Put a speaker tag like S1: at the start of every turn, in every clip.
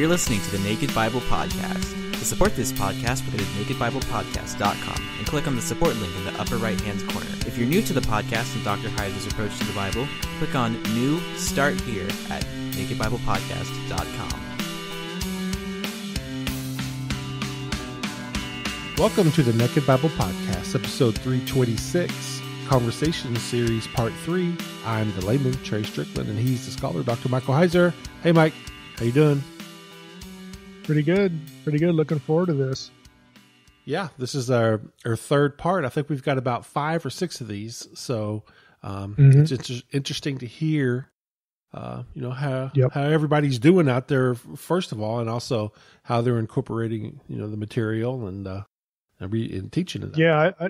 S1: You're listening to the Naked Bible Podcast. To support this podcast, go to nakedbiblepodcast.com and click on the support link in the upper right hand corner. If you're new to the podcast and Dr. Heiser's approach to the Bible, click on New Start Here at nakedbiblepodcast.com.
S2: Welcome to the Naked Bible Podcast, episode 326, Conversation Series Part 3. I'm the layman, Trey Strickland, and he's the scholar, Dr. Michael Heiser. Hey, Mike. How you doing?
S3: Pretty good. Pretty good. Looking forward to this.
S2: Yeah, this is our, our third part. I think we've got about five or six of these. So um, mm-hmm. it's, it's interesting to hear, uh, you know, how yep. how everybody's doing out there, first of all, and also how they're incorporating, you know, the material and uh, and, re- and teaching it.
S3: Yeah, I, I,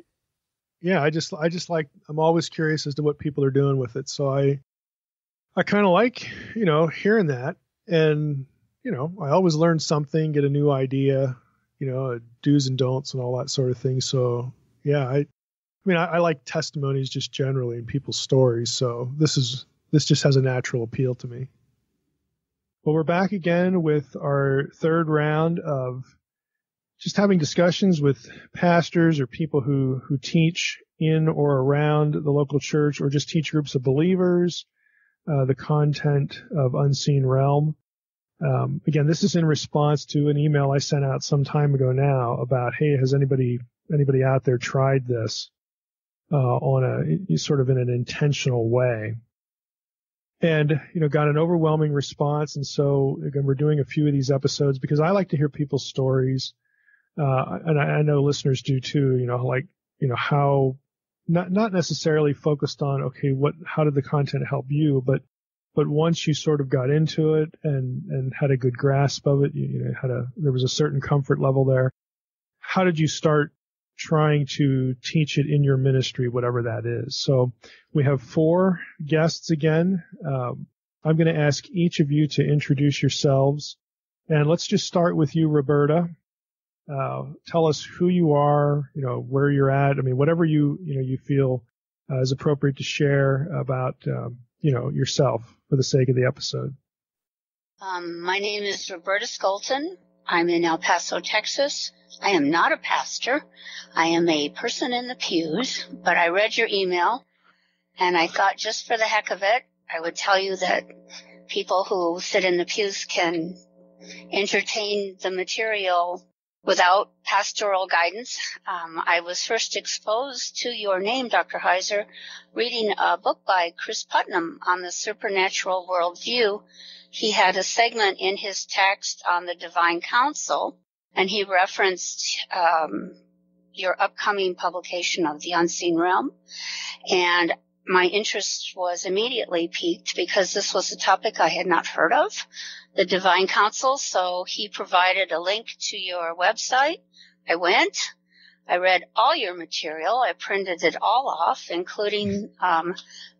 S3: yeah, I just I just like I'm always curious as to what people are doing with it. So I I kind of like you know hearing that and you know, I always learn something, get a new idea, you know, do's and don'ts and all that sort of thing. So yeah, I, I mean, I, I like testimonies just generally and people's stories. So this is this just has a natural appeal to me. Well, we're back again with our third round of just having discussions with pastors or people who who teach in or around the local church or just teach groups of believers uh, the content of unseen realm um, again, this is in response to an email I sent out some time ago now about, hey, has anybody anybody out there tried this uh, on a sort of in an intentional way? And you know, got an overwhelming response. And so again, we're doing a few of these episodes because I like to hear people's stories, uh, and I, I know listeners do too. You know, like you know how not not necessarily focused on okay, what how did the content help you, but but once you sort of got into it and and had a good grasp of it, you, you know, had a there was a certain comfort level there. How did you start trying to teach it in your ministry, whatever that is? So we have four guests again. Um, I'm going to ask each of you to introduce yourselves, and let's just start with you, Roberta. Uh, tell us who you are, you know, where you're at. I mean, whatever you you know you feel uh, is appropriate to share about um, you know yourself for the sake of the episode.
S4: Um, my name is Roberta Skolton. I'm in El Paso, Texas. I am not a pastor. I am a person in the pews, but I read your email and I thought just for the heck of it, I would tell you that people who sit in the pews can entertain the material without pastoral guidance. Um, I was first exposed to your name, Dr. Heiser, reading a book by Cris Putnam on the supernatural worldview. He had a segment in his text on the divine council, and he referenced um, your upcoming publication of the unseen realm. And my interest was immediately piqued because this was a topic I had not heard of the Divine Council. So he provided a link to your website. I went. I read all your material. I printed it all off, including um,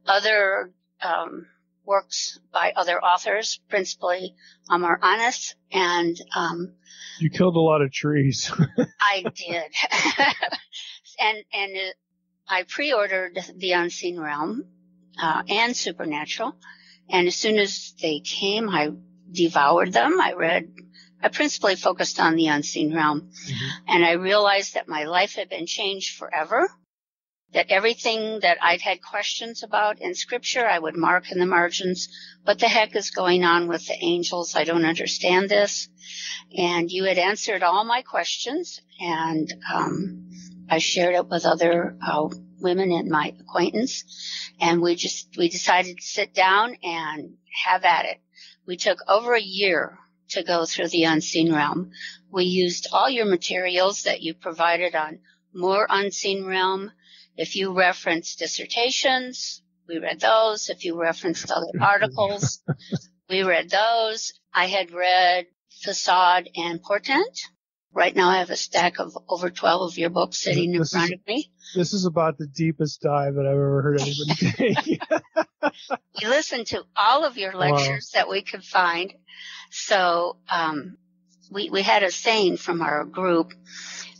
S4: other um, works by other authors, principally Amar Annus and. Um,
S3: you killed a lot of trees.
S4: I did, and and it, I pre-ordered The Unseen Realm uh, and Supernatural, and as soon as they came, I devoured them. I read, I principally focused on the unseen realm. Mm-hmm. And I realized that my life had been changed forever. That everything that I'd had questions about in scripture, I would mark in the margins. What the heck is going on with the angels? I don't understand this. And you had answered all my questions and, um, I shared it with other uh, women in my acquaintance and we just, we decided to sit down and have at it. We took over a year to go through the unseen realm. We used all your materials that you provided on more unseen realm. If you referenced dissertations, we read those. If you referenced other articles, we read those. I had read Facade and Portent. Right now I have a stack of over 12 of your books sitting this in front
S3: is,
S4: of me.
S3: This is about the deepest dive that I've ever heard anybody take.
S4: we listened to all of your lectures wow. that we could find. So, um, we, we had a saying from our group,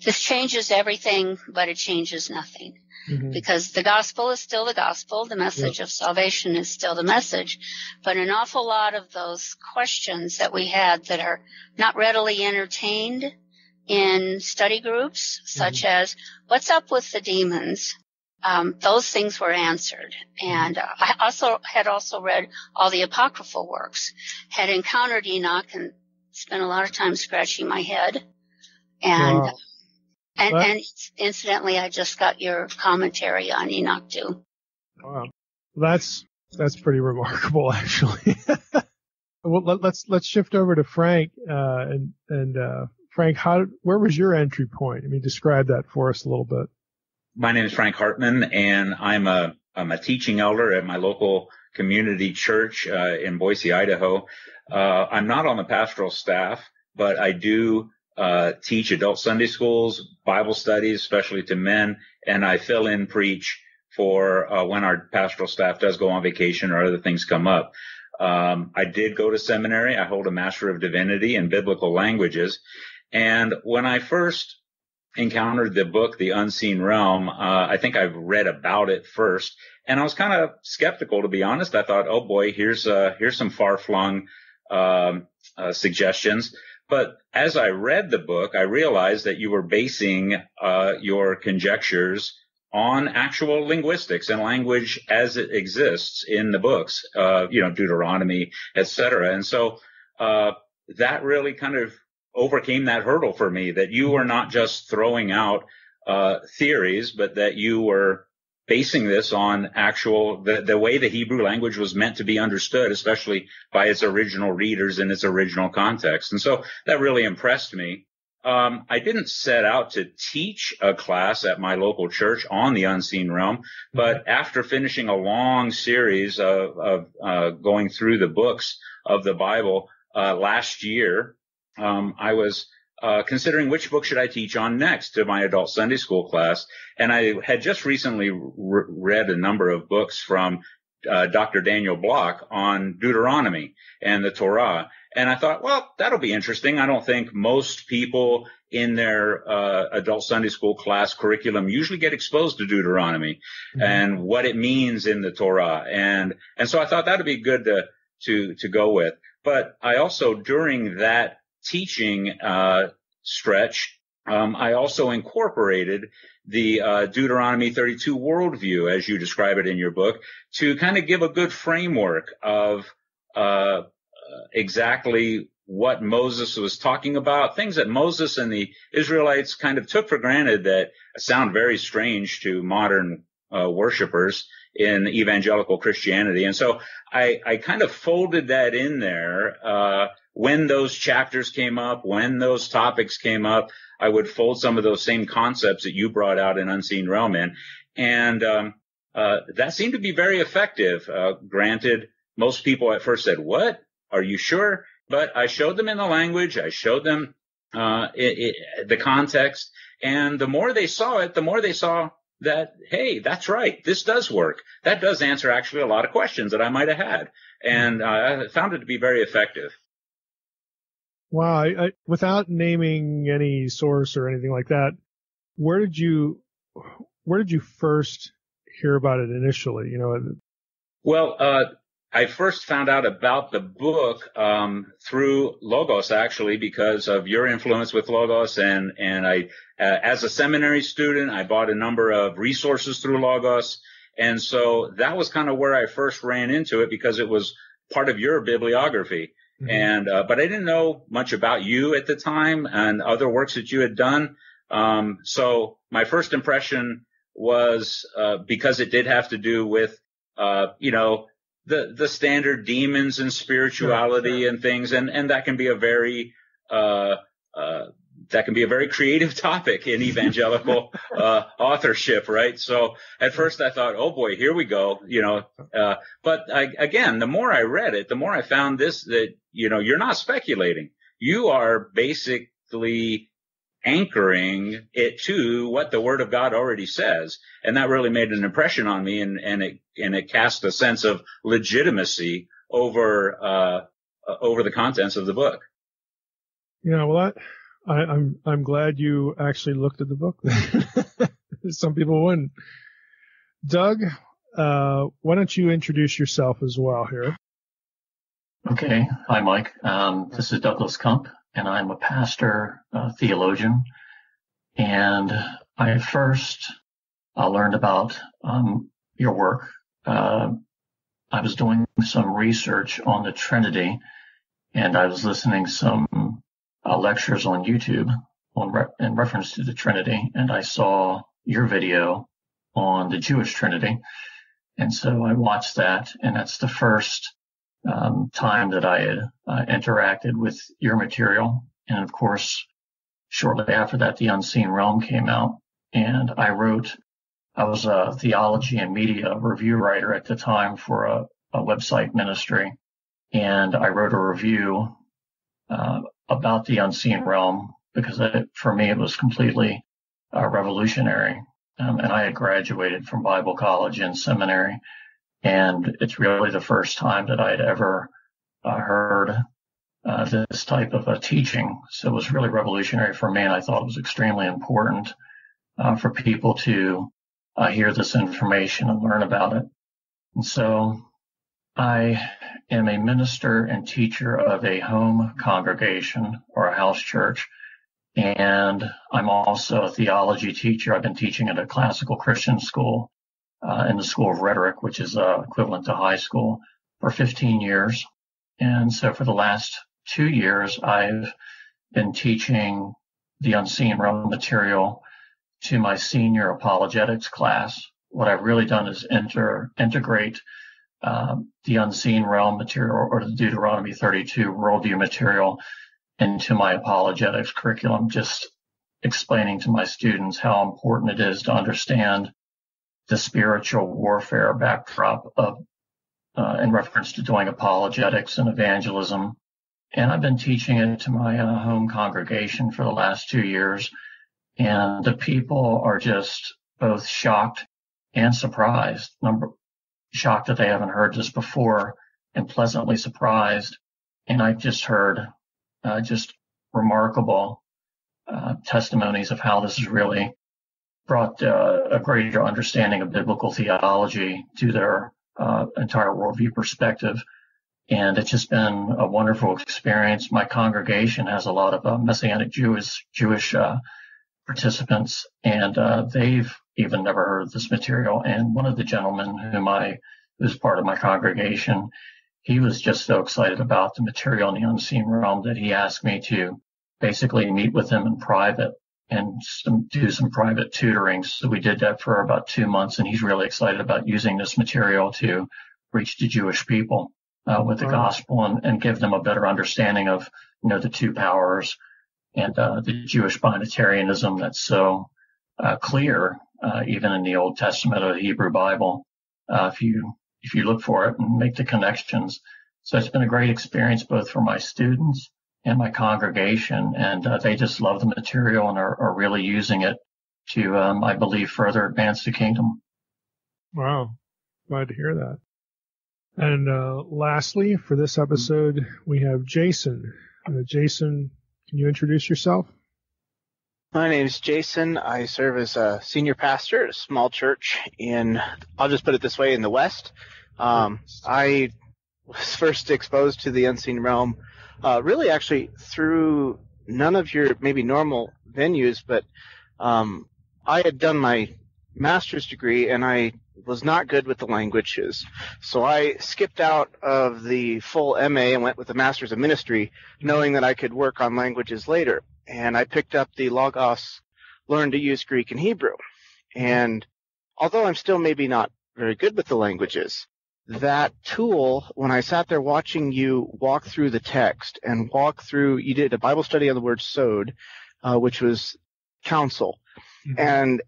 S4: this changes everything, but it changes nothing. mm-hmm. because the gospel is still the gospel. The message yep. of salvation is still the message. But an awful lot of those questions that we had that are not readily entertained in study groups, such mm-hmm. as what's up with the demons? Um, those things were answered. And uh, I also had also read all the apocryphal works, had encountered Enoch and spent a lot of time scratching my head. And wow. And, and incidentally, I just got your commentary on Enoch too.
S3: Wow, that's that's pretty remarkable, actually. well, let, us let's, let's shift over to Frank uh, and and uh, Frank, how where was your entry point? I mean, describe that for us a little bit.
S5: My name is Frank Hartman, and I'm a I'm a teaching elder at my local community church uh, in Boise, Idaho. Uh, I'm not on the pastoral staff, but I do uh, teach adult Sunday schools, Bible studies, especially to men, and I fill in preach for uh, when our pastoral staff does go on vacation or other things come up. Um, I did go to seminary. I hold a Master of Divinity in Biblical Languages. And when I first encountered the book, The Unseen Realm, uh, I think I've read about it first. And I was kind of skeptical, to be honest. I thought, oh boy, here's, uh, here's some far flung, um, uh, suggestions. But as I read the book, I realized that you were basing uh, your conjectures on actual linguistics and language as it exists in the books, uh, you know, Deuteronomy, etc. And so uh, that really kind of overcame that hurdle for me that you were not just throwing out uh, theories, but that you were basing this on actual the, the way the Hebrew language was meant to be understood, especially by its original readers in its original context. And so that really impressed me. Um, I didn't set out to teach a class at my local church on the unseen realm, but after finishing a long series of, of uh, going through the books of the Bible uh, last year, um, I was uh, considering which book should I teach on next to my adult Sunday school class. And I had just recently re- read a number of books from uh, Dr. Daniel Block on Deuteronomy and the Torah. And I thought, well, that'll be interesting. I don't think most people in their uh, adult Sunday school class curriculum usually get exposed to Deuteronomy mm-hmm. and what it means in the Torah. And and so I thought that'd be good to to to go with. But I also during that teaching uh, stretch, um, I also incorporated the uh, Deuteronomy 32 worldview, as you describe it in your book, to kind of give a good framework of uh, exactly what Moses was talking about, things that Moses and the Israelites kind of took for granted that sound very strange to modern uh, worshipers in evangelical Christianity. And so I, I kind of folded that in there uh, when those chapters came up, when those topics came up, I would fold some of those same concepts that you brought out in Unseen Realm in. And um, uh, that seemed to be very effective. Uh, granted, most people at first said, what? Are you sure? But I showed them in the language. I showed them uh, it, it, the context. And the more they saw it, the more they saw that, hey, that's right. This does work. That does answer actually a lot of questions that I might have had. And uh, I found it to be very effective.
S3: Wow. I, I, without naming any source or anything like that, where did you, where did you first hear about it initially? You know,
S5: well, uh, I first found out about the book um, through Logos, actually, because of your influence with Logos, and and I, uh, as a seminary student, I bought a number of resources through Logos, and so that was kind of where I first ran into it because it was part of your bibliography. Mm-hmm. And, uh, but I didn't know much about you at the time and other works that you had done. Um, so my first impression was, uh, because it did have to do with, uh, you know, the, the standard demons and spirituality sure, sure. and things. And, and that can be a very, uh, uh, that can be a very creative topic in evangelical uh, authorship, right? So at first I thought, oh boy, here we go, you know. Uh, but I, again, the more I read it, the more I found this that you know you're not speculating. You are basically anchoring it to what the Word of God already says, and that really made an impression on me, and and it and it cast a sense of legitimacy over uh, over the contents of the book.
S3: Yeah, well, that I, am I'm, I'm glad you actually looked at the book. Some people wouldn't. Doug, uh, why don't you introduce yourself as well here?
S6: Okay. Hi, Mike. Um, this is Douglas Kump, and I'm a pastor, uh, theologian. And I first uh, learned about um, your work. Uh, I was doing some research on the Trinity, and I was listening some uh, lectures on YouTube on re- in reference to the Trinity, and I saw your video on the Jewish Trinity. And so I watched that, and that's the first um, time that I had uh, interacted with your material. And of course, shortly after that, The Unseen Realm came out, and I wrote. I was a theology and media review writer at the time for a, a website ministry, and I wrote a review uh, about The Unseen Realm because it, for me it was completely uh, revolutionary. Um, and I had graduated from Bible college and seminary, and it's really the first time that I had ever uh, heard uh, this type of a teaching. So it was really revolutionary for me, and I thought it was extremely important uh, for people to uh, hear this information and learn about it. And so I am a minister and teacher of a home congregation or a house church and I'm also a theology teacher. I've been teaching at a classical Christian school uh, in the School of Rhetoric, which is uh, equivalent to high school, for 15 years. And so for the last two years, I've been teaching the unseen realm material to my senior apologetics class. What I've really done is enter, integrate um, the unseen realm material or the Deuteronomy 32 worldview material into my apologetics curriculum, just explaining to my students how important it is to understand the spiritual warfare backdrop of, uh, in reference to doing apologetics and evangelism. And I've been teaching it to my uh, home congregation for the last two years. And the people are just both shocked and surprised. Number, shocked that they haven't heard this before and pleasantly surprised. And I've just heard uh, just remarkable uh, testimonies of how this has really brought uh, a greater understanding of biblical theology to their uh, entire worldview perspective. And it's just been a wonderful experience. My congregation has a lot of uh, Messianic Jewish Jewish uh, participants, and they've even never heard of this material. And one of the gentlemen whom I who's part of my congregation, he was just so excited about the material in the unseen realm that he asked me to basically meet with him in private and some, do some private tutoring. So we did that for about two months, and he's really excited about using this material to reach the Jewish people uh, with the gospel and, and, give them a better understanding of you know the two powers and uh, the Jewish binitarianism that's so uh, clear uh, even in the Old Testament or the Hebrew Bible. Uh, if you if you look for it and make the connections. So it's been a great experience both for my students and my congregation, and uh, they just love the material and are, are really using it to, um, I believe, further advance the kingdom.
S3: Wow, glad to hear that. And uh, lastly, for this episode, we have Jason. Jason, can you introduce yourself?
S7: My name is Jason. I serve as a senior pastor at a small church in, I'll just put it this way, in the West. Um, I was first exposed to the unseen realm, uh, really actually through none of your maybe normal venues, but um, I had done my master's degree and I was not good with the languages. So I skipped out of the full MA and went with the master's of ministry, knowing that I could work on languages later and I picked up the Logos learned to Use Greek and Hebrew. And although I'm still maybe not very good with the languages, that tool, when I sat there watching you walk through the text and walk through, you did a Bible study on the word sod, uh, which was counsel. Mm-hmm. And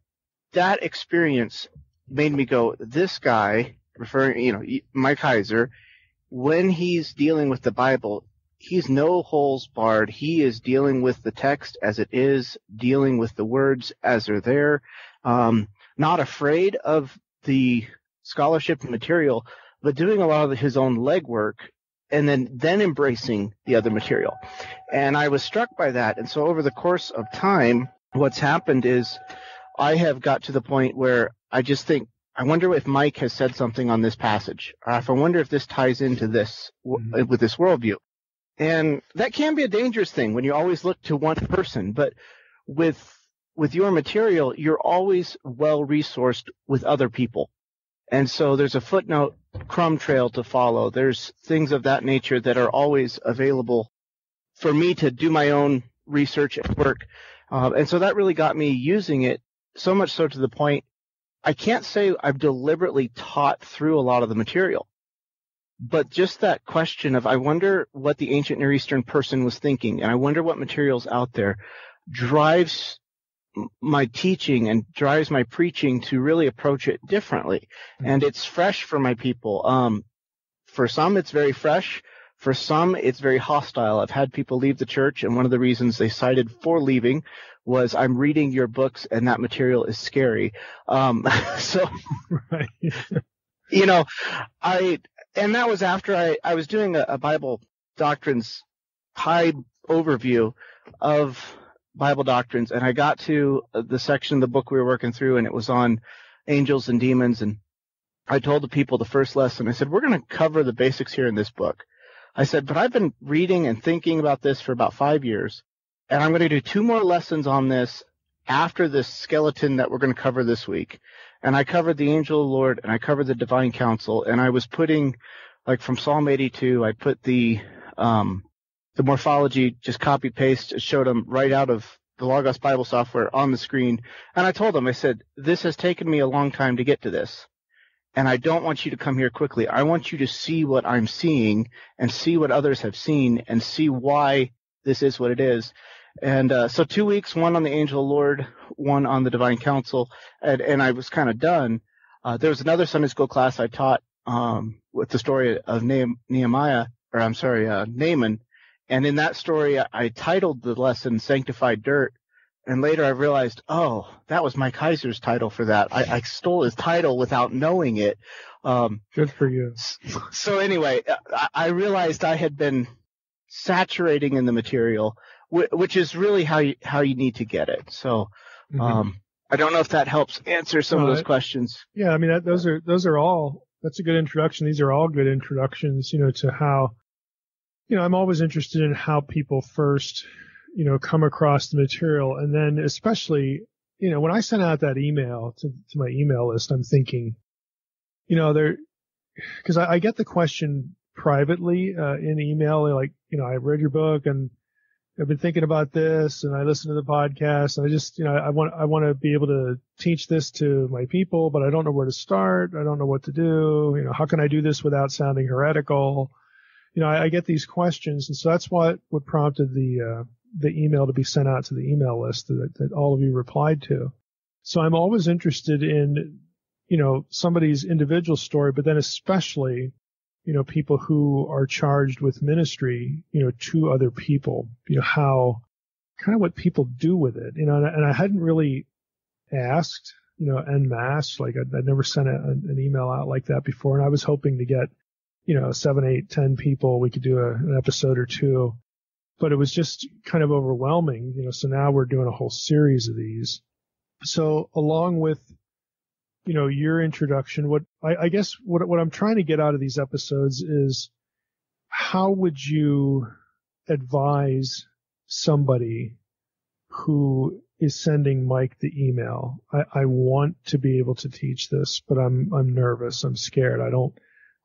S7: that experience made me go, this guy, referring, you know, Mike Heiser, when he's dealing with the Bible, he's no holes barred. He is dealing with the text as it is, dealing with the words as they're there, um, not afraid of the scholarship material, but doing a lot of his own legwork and then then embracing the other material. And I was struck by that. And so over the course of time, what's happened is I have got to the point where I just think I wonder if Mike has said something on this passage, or if I wonder if this ties into this mm-hmm. with this worldview. And that can be a dangerous thing when you always look to one person, but with with your material, you're always well resourced with other people. And so there's a footnote crumb trail to follow. There's things of that nature that are always available for me to do my own research and work. Uh, and so that really got me using it so much so to the point I can't say I've deliberately taught through a lot of the material, but just that question of I wonder what the ancient Near Eastern person was thinking, and I wonder what materials out there drives my teaching and drives my preaching to really approach it differently. Mm-hmm. And it's fresh for my people. Um, for some, it's very fresh. For some, it's very hostile. I've had people leave the church, and one of the reasons they cited for leaving was I'm reading your books, and that material is scary. Um, so, right. you know, I and that was after I I was doing a, a Bible doctrines high overview of Bible doctrines, and I got to the section of the book we were working through, and it was on angels and demons. And I told the people the first lesson, I said, we're going to cover the basics here in this book. I said, but I've been reading and thinking about this for about five years, and I'm going to do two more lessons on this after this skeleton that we're going to cover this week. And I covered the angel of the Lord, and I covered the divine council, and I was putting, like from Psalm 82, I put the um, the morphology, just copy paste, showed them right out of the Logos Bible software on the screen. And I told them, I said, this has taken me a long time to get to this. And I don't want you to come here quickly. I want you to see what I'm seeing and see what others have seen and see why this is what it is. And uh, so two weeks, one on the Angel Lord, one on the Divine Council, and, and I was kind of done. Uh, there was another Sunday school class I taught um, with the story of Nehemiah, or I'm sorry, uh, Naaman, and in that story, I titled the lesson Sanctified Dirt. And later I realized, oh, that was Mike Heiser's title for that. I, I stole his title without knowing it.
S3: Um, Good for you.
S7: So anyway, I, I realized I had been saturating in the material, which is really how you, how you need to get it. So, mm-hmm. um, I don't know if that helps answer some of those questions.
S3: Yeah, I mean, that, those are, those are all, that's a good introduction. These are all good introductions, you know, to how you know, I'm always interested in how people first, you know, come across the material. And then especially, you know, when I sent out that email to, to my email list, I'm thinking, you know, there, cause I, I get the question privately, uh, in email, like, you know, I read your book and I've been thinking about this and I listen to the podcast and I just, you know, I want, I want to be able to teach this to my people, but I don't know where to start. I don't know what to do. You know, how can I do this without sounding heretical? you know, I, I, get these questions, and so that's what what prompted the uh, the email to be sent out to the email list that, that all of you replied to. So I'm always interested in, you know, somebody's individual story, but then especially, you know, people who are charged with ministry, you know, to other people, you know, how kind of what people do with it, you know, and, and I hadn't really asked, you know, en masse, like I'd, I'd never sent a, an email out like that before, and I was hoping to get you know, seven, eight, ten people, we could do a, an episode or two. But it was just kind of overwhelming, you know, so now we're doing a whole series of these. So along with, you know, your introduction, what I, I guess what, what I'm trying to get out of these episodes is how would you advise somebody who is sending Mike the email? I, I want to be able to teach this, but I'm, I'm nervous. I'm scared. I don't,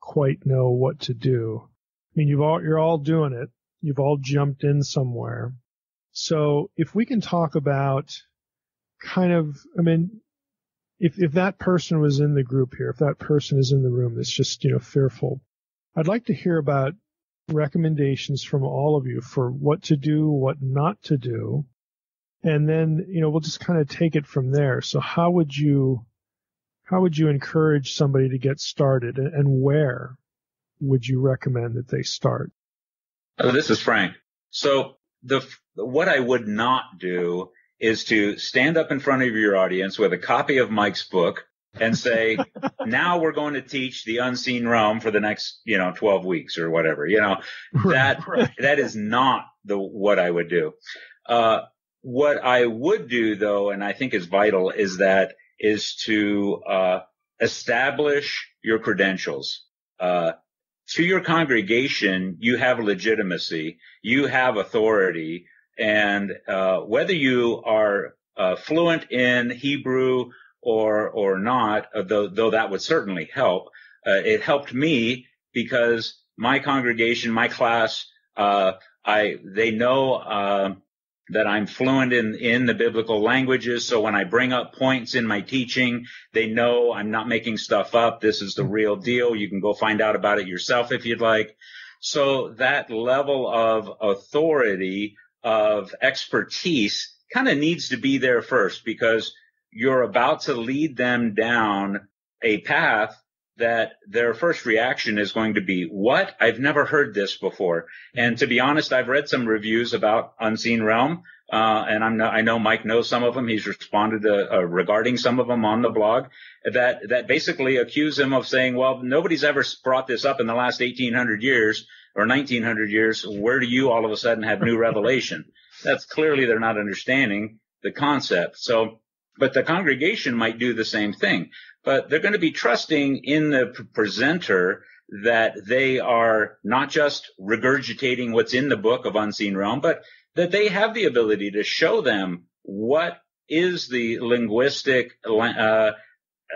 S3: quite know what to do. I mean, you've all, you're all doing it. You've all jumped in somewhere. So if we can talk about kind of, I mean, if, if that person was in the group here, if that person is in the room that's just, you know, fearful, I'd like to hear about recommendations from all of you for what to do, what not to do. And then, you know, we'll just kind of take it from there. So how would you how would you encourage somebody to get started and where would you recommend that they start?
S5: Oh, this is Frank. So the, what I would not do is to stand up in front of your audience with a copy of Mike's book and say, now we're going to teach the unseen realm for the next, you know, 12 weeks or whatever, you know, that, right. that is not the, what I would do. Uh, what I would do though, and I think is vital is that is to uh, establish your credentials. Uh, to your congregation, you have legitimacy, you have authority, and uh, whether you are uh, fluent in Hebrew or or not, uh, though, though that would certainly help, uh, it helped me because my congregation, my class, uh, I they know uh, that I'm fluent in in the biblical languages. So when I bring up points in my teaching, they know I'm not making stuff up. This is the real deal. You can go find out about it yourself if you'd like. So that level of authority, of expertise, kind of needs to be there first because you're about to lead them down a path that their first reaction is going to be, what? I've never heard this before. And to be honest, I've read some reviews about Unseen Realm. Uh, and I'm I know Mike knows some of them. He's responded to, uh, regarding some of them on the blog that, that basically accuse him of saying, well, nobody's ever brought this up in the last 1800 years or 1900 years. Where do you all of a sudden have new revelation? That's clearly they're not understanding the concept. So, but the congregation might do the same thing but they're going to be trusting in the presenter that they are not just regurgitating what's in the book of Unseen Realm, but that they have the ability to show them what is the linguistic uh,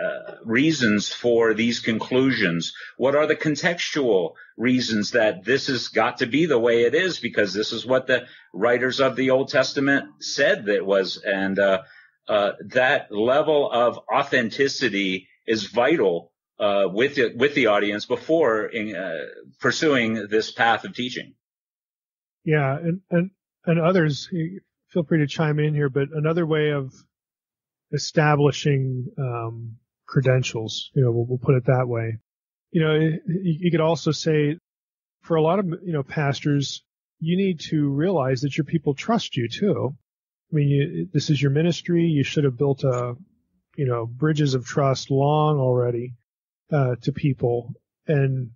S5: uh, reasons for these conclusions? What are the contextual reasons that this has got to be the way it is? Because this is what the writers of the Old Testament said that was, and uh, uh, that level of authenticity is vital uh, with the, with the audience before in, uh, pursuing this path of teaching.
S3: Yeah, and and and others feel free to chime in here, but another way of establishing um, credentials, you know, we'll, we'll, put it that way. You know, you, could also say for a lot of you know pastors, you need to realize that your people trust you too. I mean, you, this is your ministry. You should have built a, you know, bridges of trust long already, uh, to people and,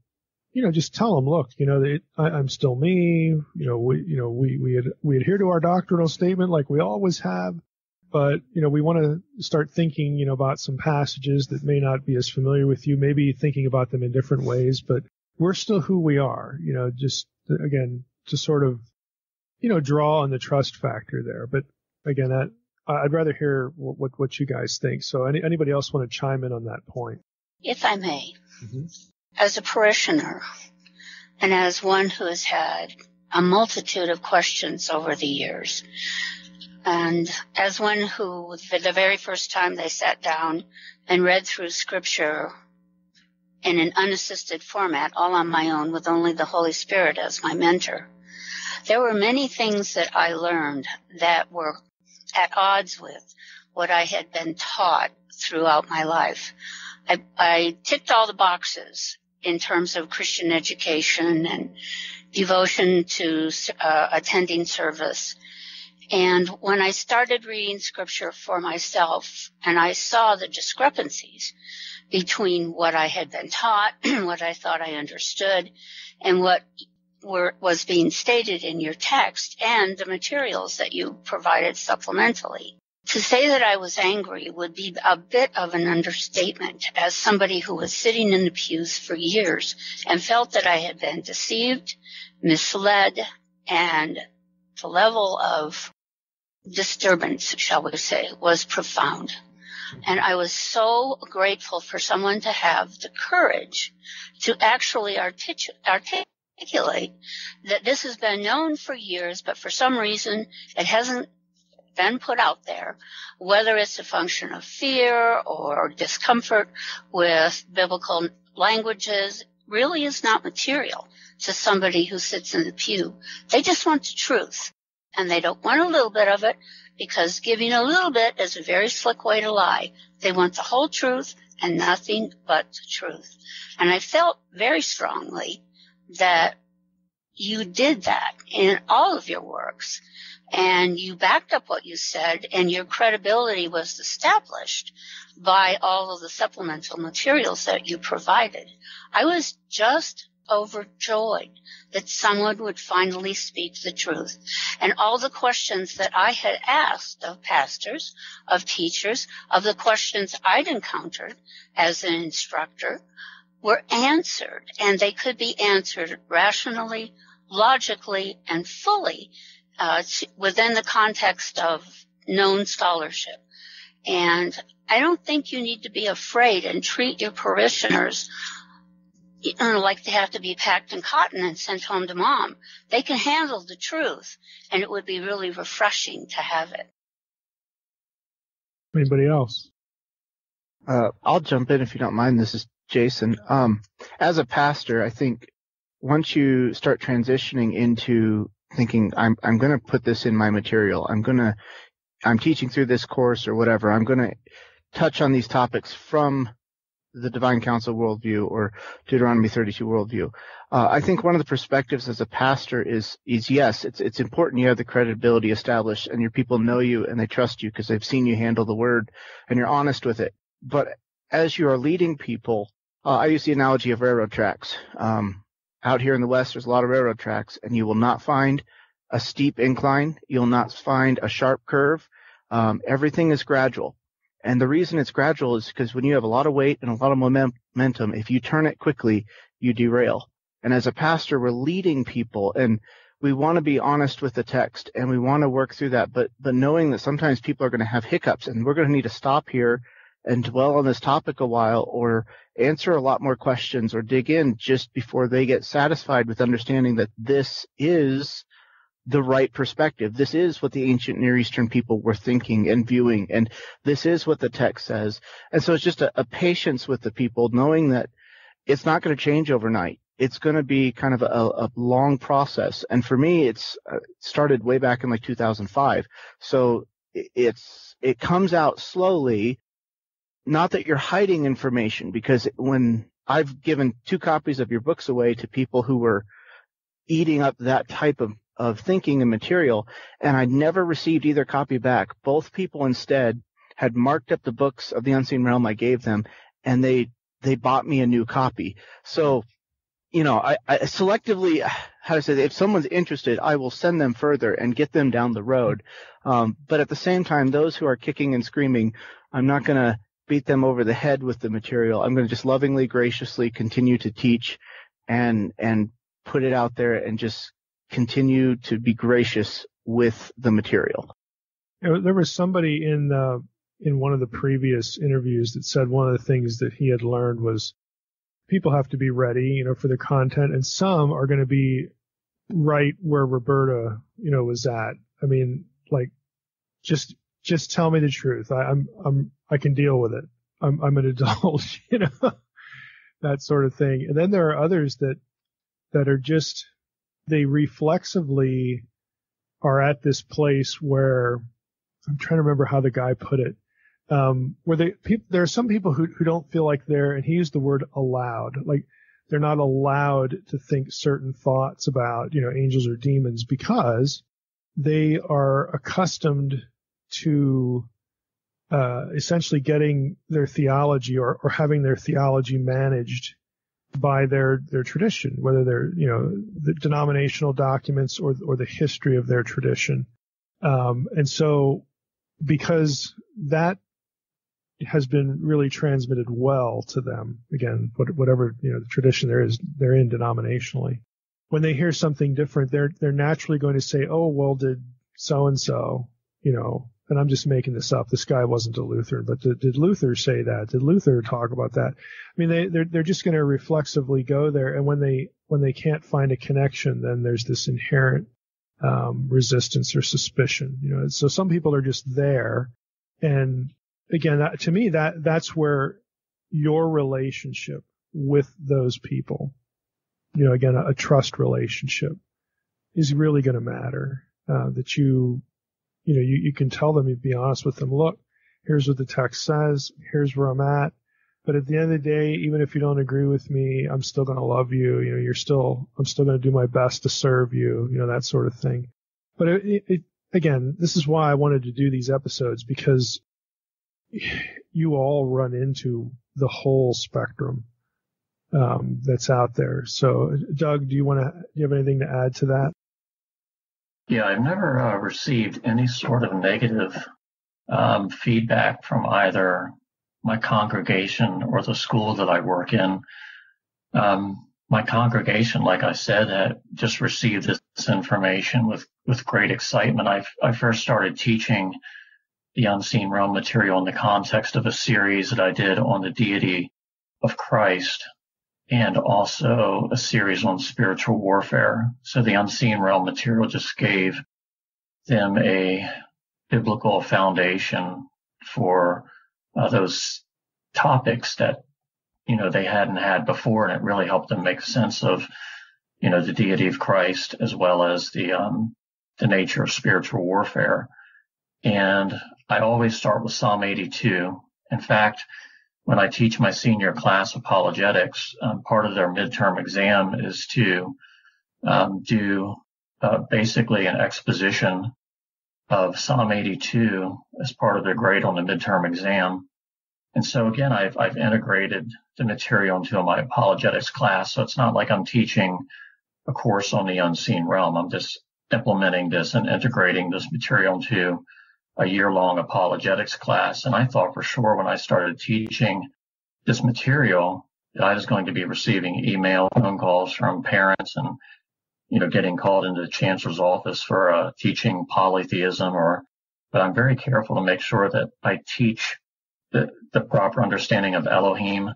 S3: you know, just tell them, look, you know, they, I, am still me. You know, we, you know, we, we, ad, we adhere to our doctrinal statement like we always have, but, you know, we want to start thinking, you know, about some passages that may not be as familiar with you, maybe thinking about them in different ways, but we're still who we are, you know, just again, to sort of, you know, draw on the trust factor there. But again, that I'd rather hear what, what, what you guys think. So any, anybody else want to chime in on that point?
S4: If I may, mm-hmm. as a parishioner and as one who has had a multitude of questions over the years, and as one who, for the very first time they sat down and read through scripture in an unassisted format, all on my own with only the Holy Spirit as my mentor, there were many things that I learned that were at odds with what I had been taught throughout my life. I, I ticked all the boxes in terms of Christian education and devotion to uh, attending service. And when I started reading scripture for myself and I saw the discrepancies between what I had been taught, what I thought I understood, and what were, was being stated in your text and the materials that you provided supplementally. To say that I was angry would be a bit of an understatement as somebody who was sitting in the pews for years and felt that I had been deceived, misled, and the level of disturbance, shall we say, was profound. And I was so grateful for someone to have the courage to actually articulate, that this has been known for years, but for some reason it hasn't been put out there, whether it's a function of fear or discomfort with biblical languages, really is not material to somebody who sits in the pew. They just want the truth. And they don't want a little bit of it because giving a little bit is a very slick way to lie. They want the whole truth and nothing but the truth. And I felt very strongly that you did that in all of your works and you backed up what you said and your credibility was established by all of the supplemental materials that you provided. I was just overjoyed that someone would finally speak the truth. And all the questions that I had asked of pastors, of teachers, of the questions I'd encountered as an instructor were answered and they could be answered rationally, logically, and fully uh, within the context of known scholarship. And I don't think you need to be afraid and treat your parishioners you know, like they have to be packed in cotton and sent home to mom. They can handle the truth, and it would be really refreshing to have it.
S3: Anybody else?
S7: Uh, I'll jump in if you don't mind. This is Jason. Um, as a pastor, I think once you start transitioning into thinking, I'm, I'm going to put this in my material. I'm going to, I'm teaching through this course or whatever. I'm going to touch on these topics from the divine council worldview or Deuteronomy 32 worldview. Uh, I think one of the perspectives as a pastor is, is yes, it's, it's important you have the credibility established and your people know you and they trust you because they've seen you handle the word and you're honest with it. But as you are leading people, uh, I use the analogy of railroad tracks. Um, out here in the West, there's a lot of railroad tracks and you will not find a steep incline. You'll not find a sharp curve. Um, everything is gradual. And the reason it's gradual is because when you have a lot of weight and a lot of momentum, if you turn it quickly, you derail. And as a pastor, we're leading people and we want to be honest with the text and we want to work through that, but, but knowing that sometimes people are going to have hiccups and we're going to need to stop here and dwell on this topic a while or answer a lot more questions or dig in just before they get satisfied with understanding that this is the right perspective. This is what the ancient Near Eastern people were thinking and viewing, and this is what the text says. And so it's just a, a patience with the people, knowing that it's not going to change overnight. It's going to be kind of a, a long process. And for me, it's uh, started way back in like 2005. So it's, it comes out slowly. Not that you're hiding information because when I've given two copies of your books away to people who were eating up that type of of thinking and material, and I never received either copy back. Both people instead had marked up the books of the Unseen Realm I gave them, and they they bought me a new copy. So, you know, I, I selectively, how to say, if someone's interested, I will send them further and get them down the road. Um, but at the same time, those who are kicking and screaming, I'm not going to beat them over the head with the material. I'm going to just lovingly, graciously continue to teach and and put it out there and just continue to be gracious with the material.
S3: There was somebody in uh, in one of the previous interviews that said one of the things that he had learned was people have to be ready, you know, for the content, and some are going to be right where Roberta, you know, was at. I mean, like, just just tell me the truth. I, I'm I'm I can deal with it. I'm I'm an adult, you know, that sort of thing. And then there are others that that are just they reflexively are at this place where I'm trying to remember how the guy put it. Um, where they, there are some people who, who don't feel like they're, and he used the word allowed, like they're not allowed to think certain thoughts about, you know, angels or demons because they are accustomed to, uh, essentially getting their theology or, or having their theology managed by their their tradition, whether they're you know the denominational documents or or the history of their tradition. Um, and so, because that has been really transmitted well to them, again, whatever you know the tradition there is, they're in denominationally. When they hear something different, they're they're naturally going to say, "Oh, well, did so and so, you know, and I'm just making this up. This guy wasn't a Lutheran, but did, did Luther say that? Did Luther talk about that? I mean, they, they're, they're just going to reflexively go there. And when they, when they can't find a connection, then there's this inherent, um, resistance or suspicion, you know, so some people are just there. And again, that, to me, that, that's where your relationship with those people, you know, again, a, a trust relationship is really going to matter. Uh, that you you know, you, you can tell them, you be honest with them. Look, here's what the text says. Here's where I'm at. But at the end of the day, even if you don't agree with me, I'm still going to love you. You know, you're still, I'm still going to do my best to serve you, you know, that sort of thing. But it, it, again, this is why I wanted to do these episodes because you all run into the whole spectrum um, that's out there. So, Doug, do you want to? Do you have anything to add to that?
S6: Yeah, I've never uh, received any sort of negative um, feedback from either my congregation or the school that I work in. Um, my congregation, like I said, had just received this information with, with great excitement. I, I first started teaching the unseen realm material in the context of a series that I did on the deity of Christ and also a series on spiritual warfare. So the unseen realm material just gave them a biblical foundation for uh, those topics that you know they hadn't had before, and it really helped them make sense of you know the deity of Christ as well as the um, the nature of spiritual warfare. And I always start with Psalm 82. In fact, when I teach my senior class apologetics, um, part of their midterm exam is to um, do uh, basically an exposition of Psalm 82 as part of their grade on the midterm exam. And so again, I've, I've integrated the material into my apologetics class. So it's not like I'm teaching a course on the unseen realm. I'm just implementing this and integrating this material into a year long apologetics class. And I thought for sure when I started teaching this material that I was going to be receiving email, phone calls from parents and you know, getting called into the chancellor's office for uh, teaching polytheism or, but I'm very careful to make sure that I teach the, the proper understanding of Elohim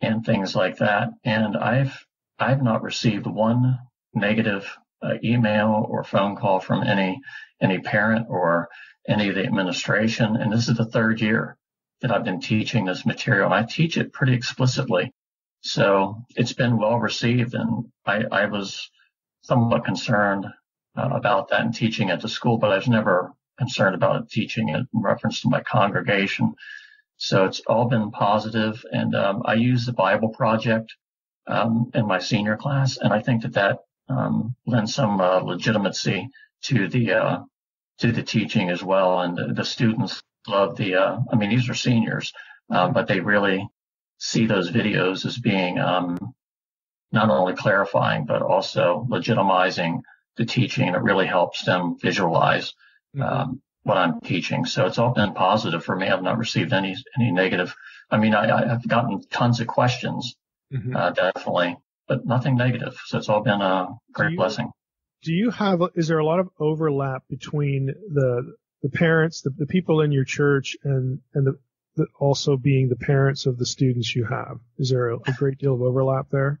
S6: and things like that. And I've, I've not received one negative uh, email or phone call from any, any parent or any of the administration. And this is the third year that I've been teaching this material. I teach it pretty explicitly. So it's been well received. And I, I was, somewhat concerned uh, about that and teaching at the school, but I was never concerned about teaching it in reference to my congregation. So it's all been positive. positive, and um, I use the Bible Project um, in my senior class, and I think that that um, lends some uh, legitimacy to the uh, to the teaching as well. And the, the students love the. Uh, I mean, these are seniors, uh, but they really see those videos as being um, not only clarifying, but also legitimizing the teaching. And it really helps them visualize mm-hmm. um, what I'm teaching. So it's all been positive for me. I've not received any, any negative. I mean, I, have gotten tons of questions, mm-hmm. uh, definitely, but nothing negative. So it's all been a great
S3: you,
S6: blessing.
S3: Do you have, is there a lot of overlap between the, the parents, the, the people in your church and, and the, the, also being the parents of the students you have? Is there a, a great deal of overlap there?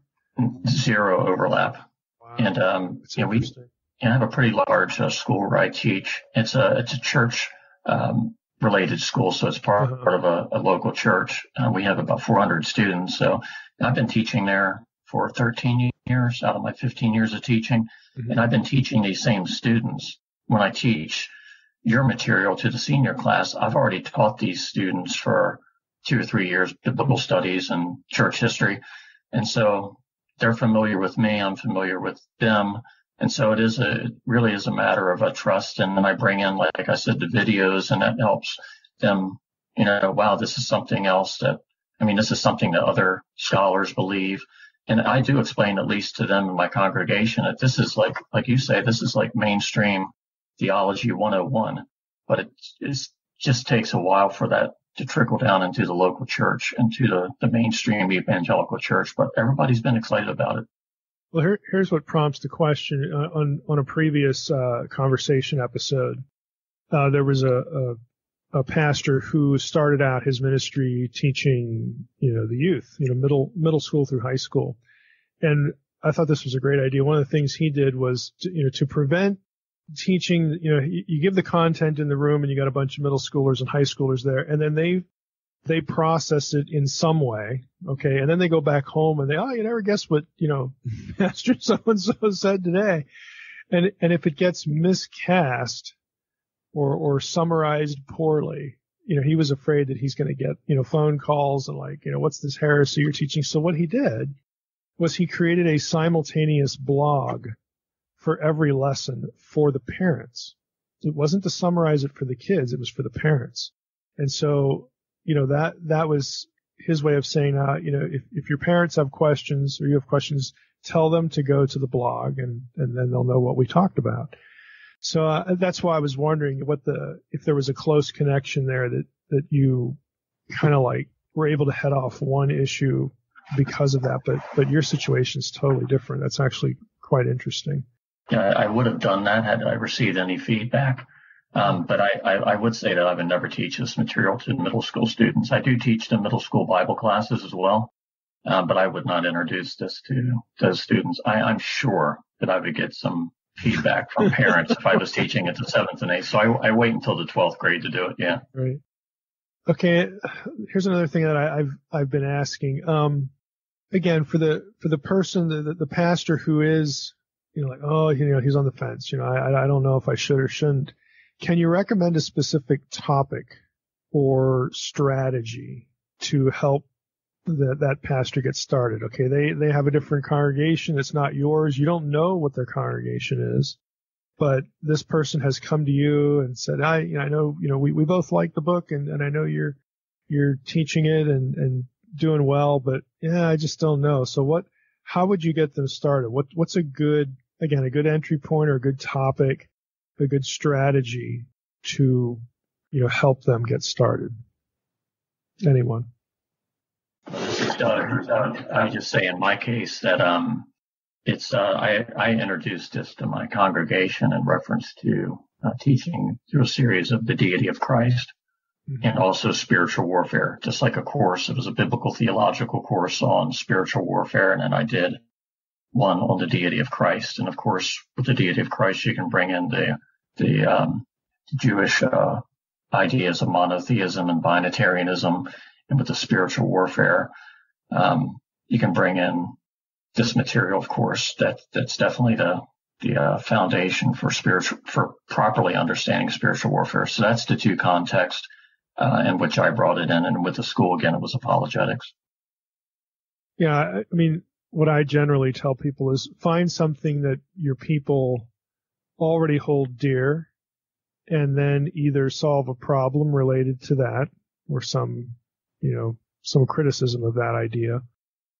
S6: zero overlap. Wow. And um, you know, we you know, have a pretty large uh, school where I teach. It's a it's a church um, related school, so it's part, uh-huh. part of a, a, local church. Uh, we have about 400 students. So I've been teaching there for 13 years out of my 15 years of teaching, mm-hmm. and I've been teaching these same students when I teach your material to the senior class. I've already taught these students for two or three years biblical studies and church history. And so they're familiar with me. I'm familiar with them. And so it is a, it really is a matter of a trust. And then I bring in, like I said, the videos and that helps them, you know, wow, this is something else that, I mean, this is something that other scholars believe. And I do explain, at least to them in my congregation, that this is like, like you say, this is like mainstream theology 101, but it just takes a while for that to trickle down into the local church and to the, the mainstream evangelical church, but everybody's been excited about it.
S3: Well, here, here's what prompts the question uh, on on a previous uh, conversation episode. Uh, there was a, a, pastor who started out his ministry teaching, you know, the youth, you know, middle middle school through high school, and I thought this was a great idea. One of the things he did was, to, you know, to prevent teaching, you know, you, you give the content in the room and you got a bunch of middle schoolers and high schoolers there and then they, they process it in some way. Okay. And then they go back home and they, oh, you never guess what, you know, Pastor so and so said today. And, and if it gets miscast or, or summarized poorly, you know, he was afraid that he's going to get, you know, phone calls and like, you know, what's this heresy you're teaching? So what he did was he created a simultaneous blog for every lesson for the parents. It wasn't to summarize it for the kids, it was for the parents. And so, you know, that, that was his way of saying, uh, you know, if, if your parents have questions or you have questions, tell them to go to the blog and, and then they'll know what we talked about. So uh, that's why I was wondering what the, if there was a close connection there that, that you kind of like were able to head off one issue because of that, but, but your situation is totally different. That's actually quite interesting.
S6: Yeah, I would have done that had I received any feedback. Um, but I, I, I, would say that I would never teach this material to middle school students. I do teach the middle school Bible classes as well, uh, but I would not introduce this to those students. I, I'm sure that I would get some feedback from parents if I was teaching it to seventh and eighth. So I, I wait until the 12th grade to do it. Yeah.
S3: Right. Okay. Here's another thing that I, have I've been asking. Um, again, for the, for the person, the, the, the pastor who is, you know, like, oh, you know, he's on the fence. You know, I, I don't know if I should or shouldn't. Can you recommend a specific topic or strategy to help that that pastor gets started? Okay, they they have a different congregation. It's not yours. You don't know what their congregation is, but this person has come to you and said, "I you know, I know you know we we both like the book and and I know you're you're teaching it and and doing well, but yeah, I just don't know." So what? How would you get them started? What what's a good again a good entry point or a good topic a good strategy to, you know, help them get started? Anyone?
S6: This is Doug. I just say in my case that um, it's uh, I, I introduced this to my congregation in reference to uh, teaching through a series of the deity of Christ mm-hmm. and also spiritual warfare, just like a course. It was a biblical theological course on spiritual warfare, and then I did one on the deity of Christ. And of course, with the deity of Christ, you can bring in the the um, Jewish uh, ideas of monotheism and binitarianism, and with the spiritual warfare, um, you can bring in this material. Of course, that that's definitely the the uh, foundation for spiritual for properly understanding spiritual warfare. So that's the two contexts uh, in which I brought it in, and with the school again, it was apologetics.
S3: Yeah, I mean, what I generally tell people is find something that your people already hold dear and then either solve a problem related to that or some, you know, some criticism of that idea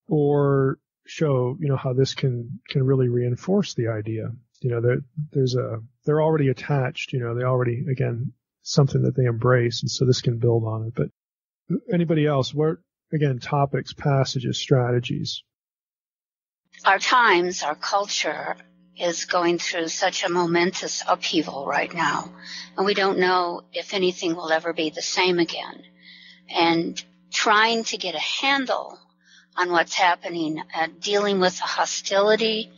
S3: or show, you know, how this can, can really reinforce the idea. You know, there, there's a, they're already attached, you know, they already, again, something that they embrace. And so this can build on it. But anybody else, what, again, topics, passages, strategies?
S4: Our times, our culture is going through such a momentous upheaval right now, and we don't know if anything will ever be the same again. And trying to get a handle on what's happening, uh, dealing with the hostility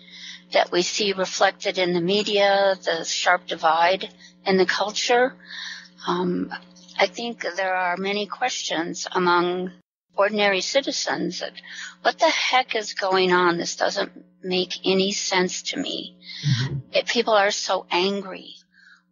S4: that we see reflected in the media, the sharp divide in the culture. Um, I think there are many questions among ordinary citizens that what the heck is going on? This doesn't make any sense to me. Mm-hmm. people are so angry.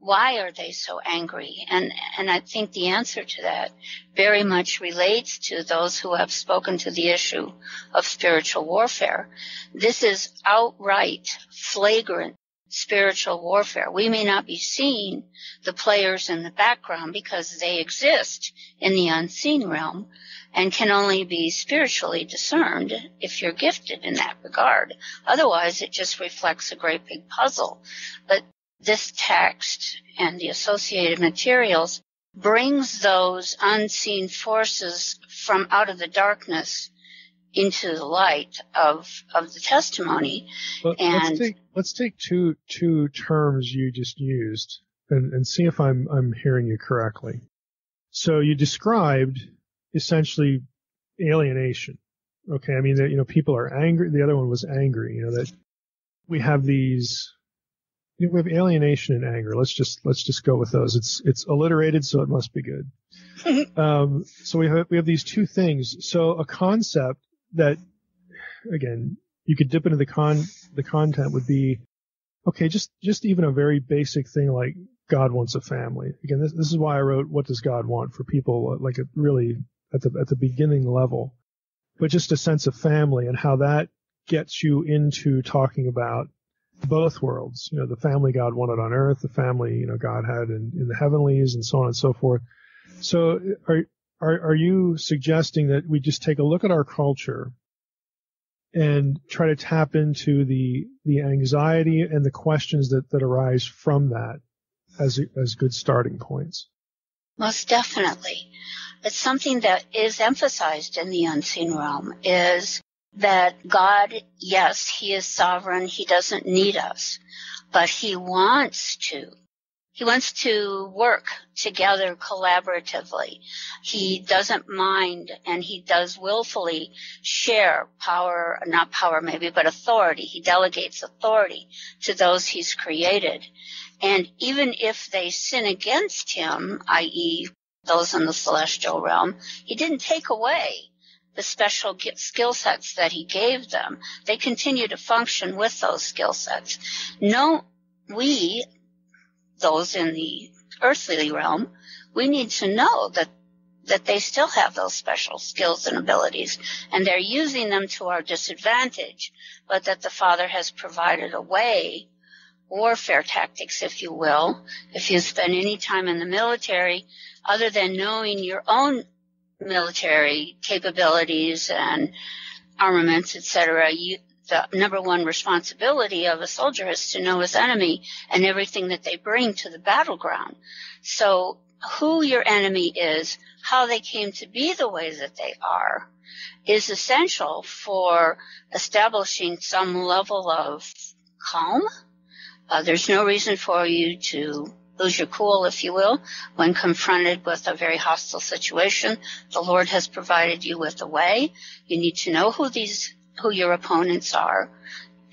S4: Why are they so angry? And, and I think the answer to that very much relates to those who have spoken to the issue of spiritual warfare. This is outright, flagrant spiritual warfare. We may not be seeing the players in the background because they exist in the unseen realm, and can only be spiritually discerned if you're gifted in that regard. Otherwise, it just reflects a great big puzzle. But this text and the associated materials brings those unseen forces from out of the darkness into the light of of the testimony.
S3: But and let's take, let's take two two terms you just used and, and see if I'm I'm hearing you correctly. So you described essentially alienation. Okay. I mean, that, you know, people are angry. The other one was angry, you know, that we have these, we have alienation and anger. Let's just, let's just go with those. It's, it's alliterated, so it must be good. um, so we have, we have these two things. So a concept that, again, you could dip into the con, the content would be, okay, just, just even a very basic thing like God wants a family. Again, this, this is why I wrote, what does God want for people like a really at the at the beginning level, but just a sense of family and how that gets you into talking about both worlds. You know, the family God wanted on earth, the family you know God had in, in the heavenlies, and so on and so forth. So, are are, are you suggesting that we just take a look at our culture and try to tap into the the anxiety and the questions that, that arise from that as as good starting points?
S4: Most definitely. It's something that is emphasized in the unseen realm is that God, yes, He is sovereign. He doesn't need us, but He wants to. He wants to work together collaboratively. He doesn't mind and he does willfully share power, not power maybe, but authority. He delegates authority to those he's created. And even if they sin against him, i.e. those in the celestial realm, he didn't take away the special skill sets that he gave them. They continue to function with those skill sets. No, we those in the earthly realm, we need to know that that they still have those special skills and abilities and they're using them to our disadvantage, but that the Father has provided a way, warfare tactics, if you will. If you spend any time in the military, other than knowing your own military capabilities and armaments, etc., you, the number one responsibility of a soldier is to know his enemy and everything that they bring to the battleground. So who your enemy is, how they came to be the way that they are, is essential for establishing some level of calm. Uh, there's no reason for you to lose your cool, if you will, when confronted with a very hostile situation. The Lord has provided you with a way. You need to know who these who your opponents are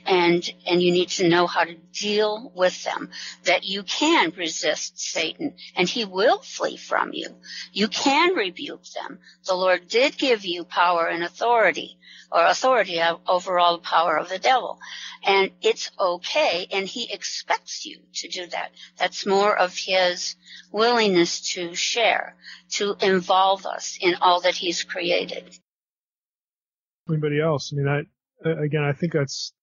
S4: and and you need to know how to deal with them that you can resist satan and he will flee from you. You can rebuke them. The lord did give you power and authority or authority over all the power of the devil. And it's okay and he expects you to do that. That's more of his willingness to share to involve us in all that he's created.
S3: Anybody else. I mean, I again, I think that's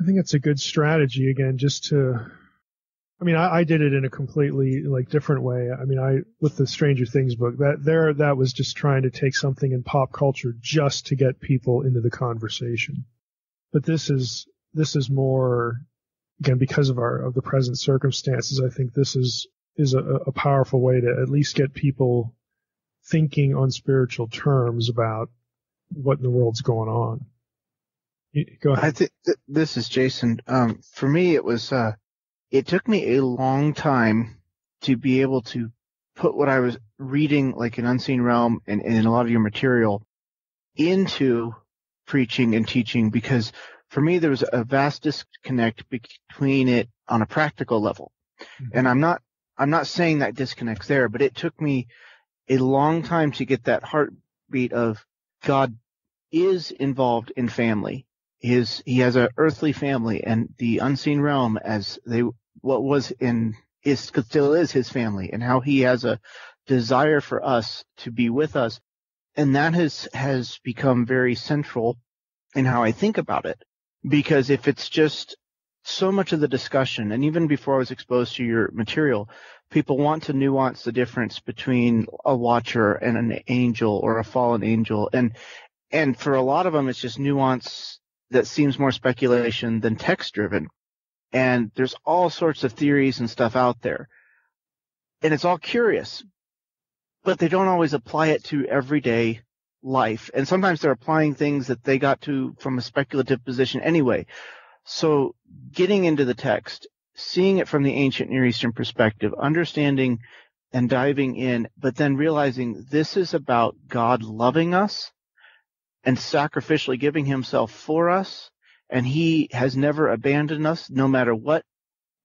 S3: I think it's a good strategy. Again, just to I mean, I, I, did it in a completely like different way. I mean, I with the Stranger Things book that there that was just trying to take something in pop culture just to get people into the conversation. But this is this is more again because of our of the present circumstances. I think this is is a, a powerful way to at least get people thinking on spiritual terms about what in the world's going on. Go ahead. I
S7: think th- this is Jason. Um, for me, it was, uh, it took me a long time to be able to put what I was reading, like an unseen realm and, and a lot of your material into preaching and teaching because for me, there was a vast disconnect between it on a practical level. Mm-hmm. And I'm not, I'm not saying that disconnect's there, but it took me a long time to get that heartbeat of God is involved in family. His he has an earthly family, and the unseen realm, as they what was in is still is his family, and how he has a desire for us to be with us, and that has has become very central in how I think about it. Because if it's just so much of the discussion, and even before I was exposed to your material, people want to nuance the difference between a watcher and an angel or a fallen angel. And and for a lot of them, it's just nuance that seems more speculation than text driven. And there's all sorts of theories and stuff out there. And it's all curious, but they don't always apply it to everyday life. And sometimes they're applying things that they got to from a speculative position anyway. So getting into the text, seeing it from the ancient Near Eastern perspective, understanding and diving in, but then realizing this is about God loving us and sacrificially giving himself for us. And he has never abandoned us no matter what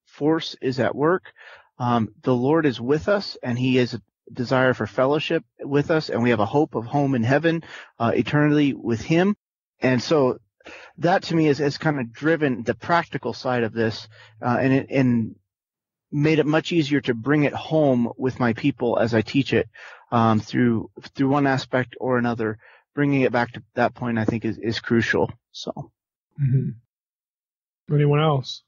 S7: force is at work. Um, the Lord is with us and he has a desire for fellowship with us and we have a hope of home in heaven, uh, eternally with him. And so that to me is, has kind of driven the practical side of this, uh, and, it, and made it much easier to bring it home with my people as I teach it, um, through, through one aspect or another bringing it back to that point, I think, is, is crucial. So.
S3: Mm-hmm. Anyone else?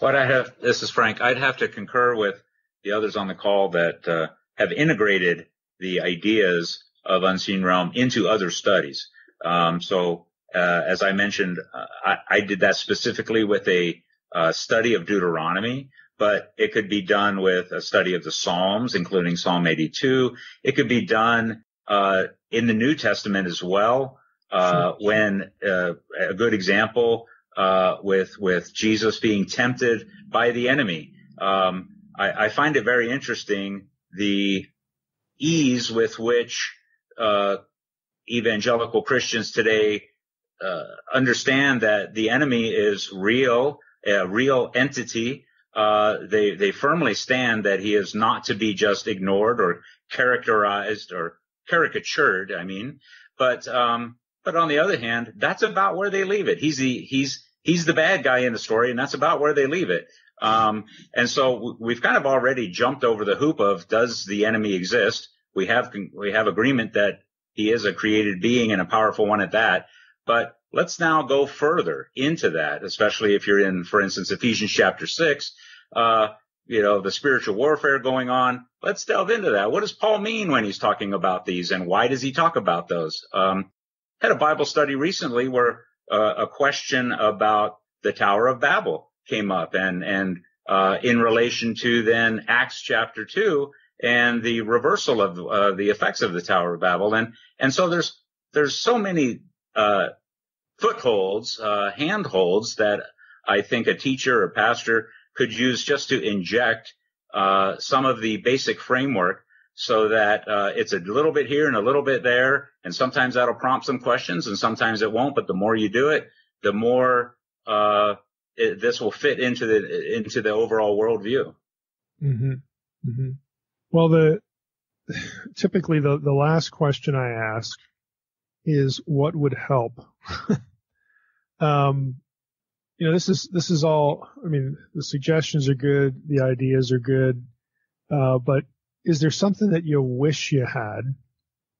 S5: But I have. This is Frank. I'd have to concur with the others on the call that uh, have integrated the ideas of unseen realm into other studies. Um, so, uh, as I mentioned, uh, I, I, did that specifically with a uh, study of Deuteronomy, but it could be done with a study of the Psalms, including Psalm 82. It could be done uh, in the New Testament as well. Uh, when uh, a good example with with Jesus being tempted by the enemy, um, I, I, find it very interesting the ease with which uh, evangelical Christians today uh, understand that the enemy is real, a real entity. Uh, they they firmly stand that he is not to be just ignored or characterized or caricatured. I mean, but um, but on the other hand, that's about where they leave it. He's the he's he's the bad guy in the story, and that's about where they leave it. Um, and so we've kind of already jumped over the hoop of does the enemy exist? We have we have agreement that he is a created being and a powerful one at that. But let's now go further into that, especially if you're in, for instance, Ephesians chapter six. Uh, you know, the spiritual warfare going on. Let's delve into that. What does Paul mean when he's talking about these, and why does he talk about those? Um, had a Bible study recently where uh, a question about the Tower of Babel came up, and and uh, in relation to then Acts chapter two, and the reversal of uh, the effects of the Tower of Babel. And, and so there's, there's so many, uh, footholds, uh, handholds that I think a teacher or pastor could use just to inject, uh, some of the basic framework so that, uh, it's a little bit here and a little bit there. And sometimes that'll prompt some questions and sometimes it won't. But the more you do it, the more, uh, it, this will fit into the, into the overall worldview.
S3: Mm-hmm. Mm-hmm. Well, the typically the the last question I ask is what would help. um, you know, this is this is all. I mean, the suggestions are good, the ideas are good, uh, but is there something that you wish you had,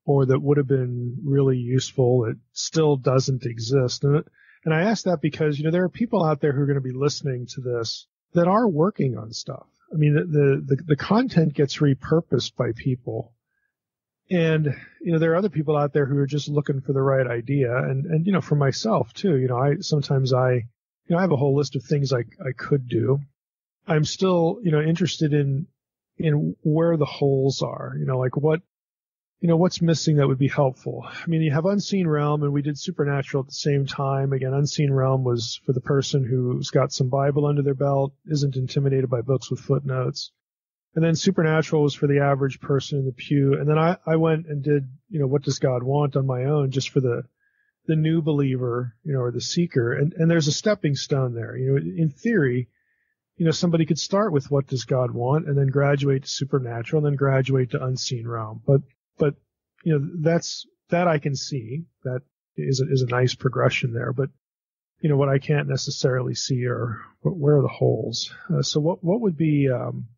S3: or that would have been really useful that still doesn't exist? And and I ask that because you know there are people out there who are going to be listening to this that are working on stuff I mean, the, the, the content gets repurposed by people. And, you know, there are other people out there who are just looking for the right idea. And, and, you know, for myself too, you know, I, sometimes I, you know, I have a whole list of things I, I could do. I'm still, you know, interested in, in where the holes are, you know, like what, you know, what's missing that would be helpful? I mean, you have Unseen Realm and we did Supernatural at the same time. Again, Unseen Realm was for the person who's got some Bible under their belt, isn't intimidated by books with footnotes. And then Supernatural was for the average person in the pew. And then I, I went and did, you know, What Does God Want on my own just for the, the new believer, you know, or the seeker. And, and there's a stepping stone there. You know, in theory, you know, somebody could start with What Does God Want and then graduate to Supernatural and then graduate to Unseen Realm. But but you know that's that I can see that is a, is a nice progression there. But you know what I can't necessarily see are where are the holes. Uh, so what what would be um,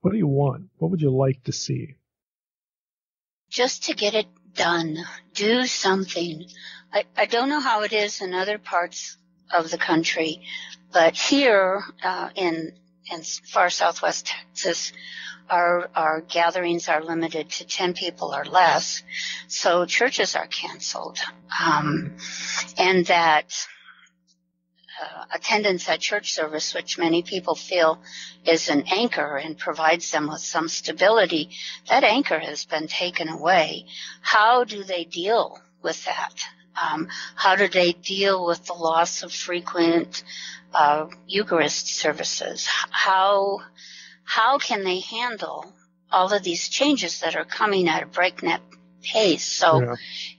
S3: what do you want? What would you like to see?
S4: Just to get it done, do something. I, I don't know how it is in other parts of the country, but here uh, in in far southwest Texas, our, our gatherings are limited to 10 people or less. So churches are canceled. Um, and that, uh, attendance at church service, which many people feel is an anchor and provides them with some stability, that anchor has been taken away. How do they deal with that? Um, how do they deal with the loss of frequent uh, Eucharist services? How how can they handle all of these changes that are coming at a breakneck pace? So yeah.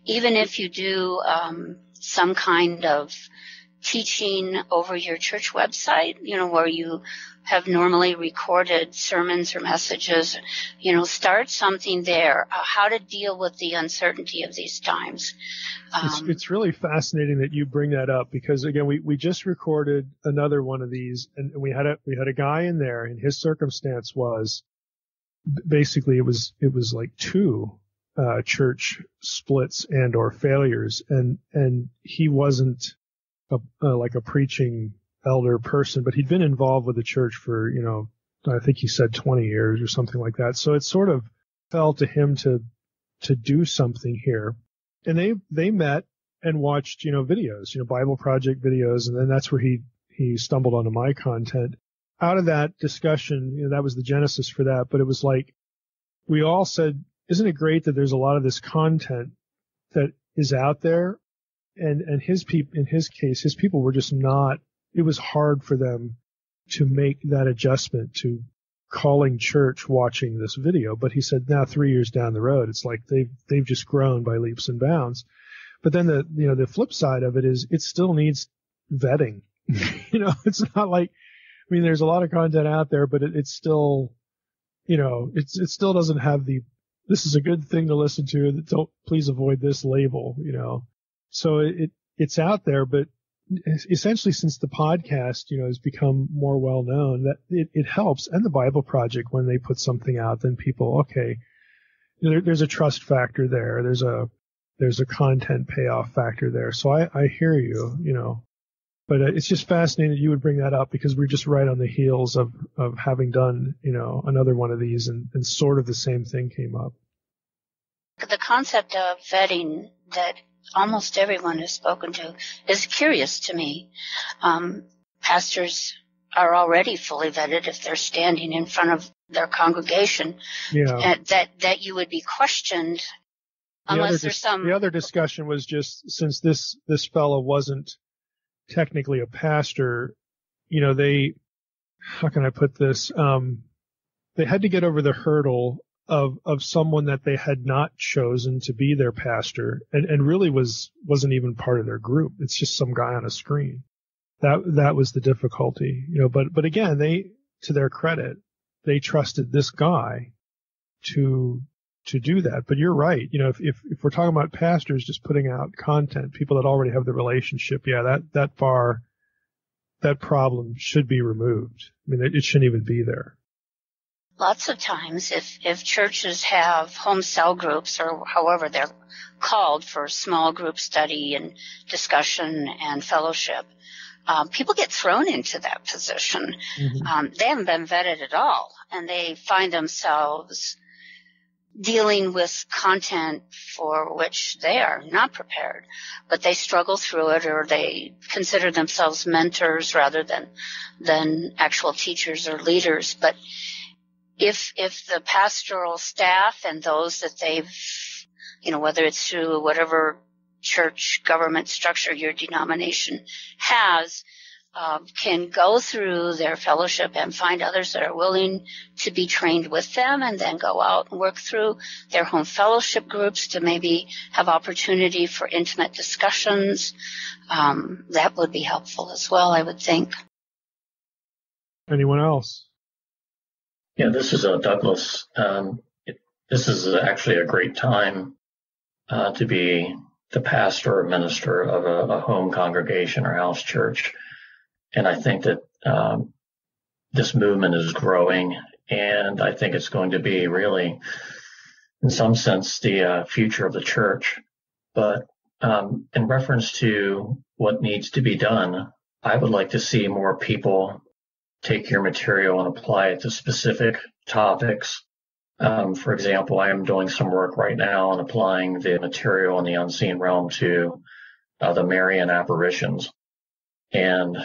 S4: even if you do um, some kind of teaching over your church website, you know, where you have normally recorded sermons or messages, you know, start something there. Uh, how to deal with the uncertainty of these times.
S3: Um, it's, it's really fascinating that you bring that up because again, we, we just recorded another one of these and we had a, we had a guy in there and his circumstance was basically it was, it was like two, uh, church splits and or failures and, and he wasn't a, uh, like a preaching elder person, but he'd been involved with the church for, you know, I think he said 20 years or something like that. So it sort of fell to him to to do something here. And they, they met and watched, you know, videos, you know, Bible Project videos. And then that's where he, he stumbled onto my content. Out of that discussion, you know, that was the genesis for that. But it was like, we all said, isn't it great that there's a lot of this content that is out there? And, and his people, in his case, his people were just not, it was hard for them to make that adjustment to calling church watching this video. But he said now three years down the road, it's like they've, they've just grown by leaps and bounds. But then the, you know, the flip side of it is it still needs vetting. you know, it's not like, I mean, there's a lot of content out there, but it, it's still, you know, it's, it still doesn't have the, this is a good thing to listen to. Don't please avoid this label, you know. So it, it's out there, but essentially since the podcast, you know, has become more well known that it, it helps and the Bible Project when they put something out, then people, okay, there, there's a trust factor there. There's a, there's a content payoff factor there. So I, I hear you, you know, but uh, it's just fascinating that you would bring that up because we're just right on the heels of, of having done, you know, another one of these and, and sort of the same thing came up.
S4: The concept of vetting that almost everyone has spoken to is curious to me. Um, pastors are already fully vetted if they're standing in front of their congregation.
S3: Yeah.
S4: that that you would be questioned unless
S3: the
S4: there's
S3: dis-
S4: some.
S3: The other discussion was just since this this fellow wasn't technically a pastor, you know, they how can I put this? Um, they had to get over the hurdle of of someone that they had not chosen to be their pastor and, and really was wasn't even part of their group. It's just some guy on a screen. That that was the difficulty, you know, but but again, they to their credit, they trusted this guy to to do that. But you're right. You know, if, if, if we're talking about pastors just putting out content, people that already have the relationship, yeah, that, that bar, that problem should be removed. I mean, it, it shouldn't even be there.
S4: Lots of times, if, if churches have home cell groups or however they're called for small group study and discussion and fellowship, um, people get thrown into that position. Mm-hmm. Um, they haven't been vetted at all, and they find themselves dealing with content for which they are not prepared, but they struggle through it or they consider themselves mentors rather than, than actual teachers or leaders. But if, if the pastoral staff and those that they've, you know, whether it's through whatever church government structure your denomination has, um, can go through their fellowship and find others that are willing to be trained with them and then go out and work through their home fellowship groups to maybe have opportunity for intimate discussions. Um, that would be helpful as well, I would think.
S3: Anyone else?
S6: Yeah, this is uh, Douglas. Um, it, this is actually a great time uh, to be the pastor or minister of a, a home congregation or house church and I think that um, this movement is growing, and I think it's going to be really, in some sense, the uh, future of the church. But um, in reference to what needs to be done, I would like to see more people take your material and apply it to specific topics. Um, for example, I am doing some work right now on applying the material in the unseen realm to uh, the Marian apparitions. And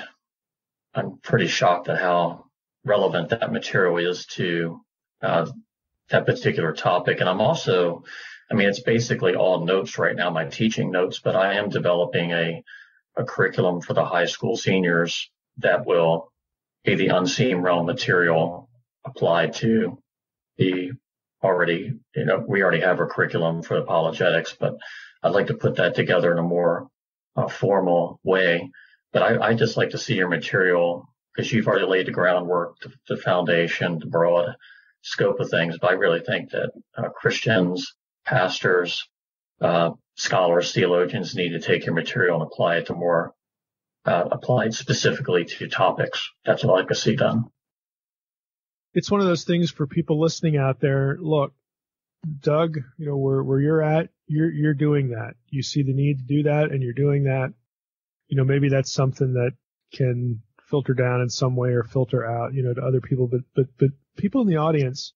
S6: I'm pretty shocked at how relevant that material is to uh, that particular topic. And I'm also, I mean, it's basically all notes right now, my teaching notes, but I am developing a, a curriculum for the high school seniors that will the unseen realm material applied to the already, you know, we already have a curriculum for apologetics, but I'd like to put that together in a more uh, formal way but I, I just like to see your material because you've already laid the groundwork, the, the, foundation, the broad scope of things. But I really think that uh, Christians, pastors, uh, scholars, theologians need to take your material and apply it to more, uh, apply it specifically to topics. That's what I to see done.
S3: It's one of those things for people listening out there. Look, Doug, you know, where, where you're at, you're, you're doing that. You see the need to do that and you're doing that you know, maybe that's something that can filter down in some way or filter out, you know, to other people. But, but, but people in the audience,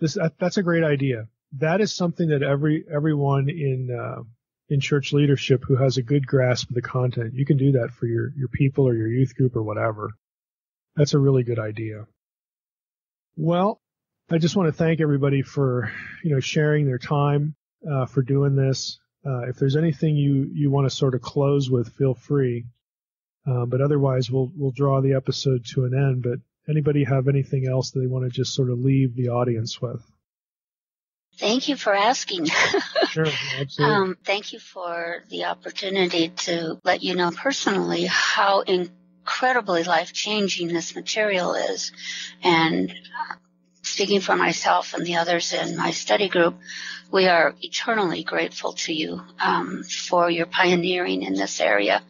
S3: this, that's a great idea. that is something that every everyone in uh, in church leadership who has a good grasp of the content, you can do that for your your people or your youth group or whatever. That's a really good idea. Well, I just want to thank everybody for you know sharing their time uh, for doing this. Uh, if there's anything you you want to sort of close with, feel free. Uh, but otherwise, we'll we'll draw the episode to an end. But anybody have anything else that they want to just sort of leave the audience with?
S4: Thank you for asking.
S3: sure, absolutely. Um,
S4: thank you for the opportunity to let you know personally how incredibly life changing this material is. And uh, speaking for myself and the others in my study group, we are eternally grateful to you um, for your pioneering in this area.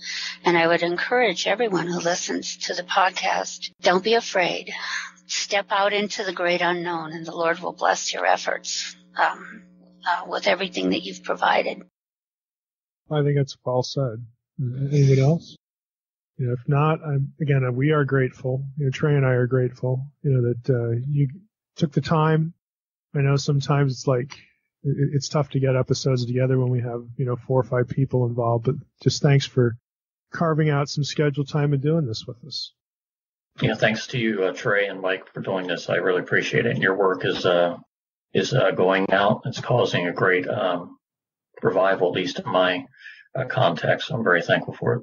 S4: And I would encourage everyone who listens to the podcast, don't be afraid. Step out into the great unknown and the Lord will bless your efforts um, uh, with everything that you've provided.
S3: I think that's well said. Anyone else? You know, if not, I'm, again, we are grateful. You know, Trey and I are grateful. You know that uh, you took the time. I know sometimes it's like it, it's tough to get episodes together when we have you know four or five people involved. But just thanks for carving out some scheduled time and doing this with us.
S6: Yeah, thanks to you, uh, Trey and Mike, for doing this. I really appreciate it. And your work is uh, is uh, going out. It's causing a great um, revival, at least in my uh, context. I'm very thankful for it.